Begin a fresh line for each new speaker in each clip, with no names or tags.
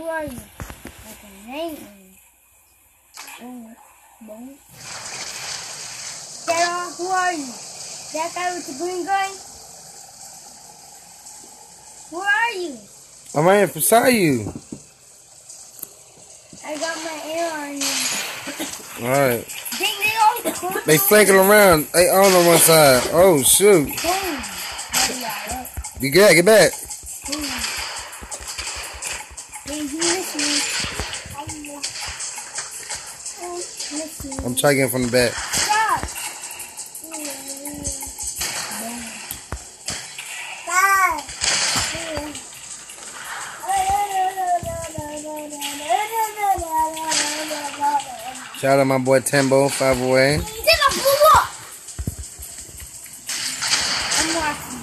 who are you? A name. Boom, boom. Sarah, who are you? That guy with the green gun? Who are you?
I'm right beside you.
I got my ear on you.
Alright.
Oh, they
flanking around. They all on one side. Oh, shoot.
Boom. Oh, yeah, look.
You get, get back.
Boom. Ding, you miss me. I miss- Oh, miss me.
I'm in from the back. Shout out my boy Tembo, five away.
Take a blue. I'm watching.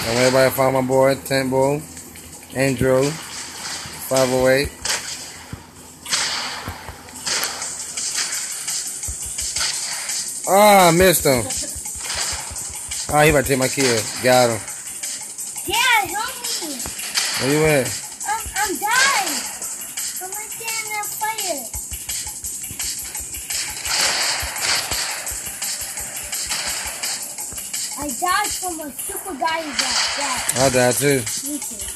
I everybody follow my boy Tembo, Andrew, five away. Ah, I missed him. Ah, he about to take my kill. Got him.
Dad, help me.
Where you at?
I'm, I'm dying. I'm right there in that fire. I died from a super guy that.
I died too.
Me too.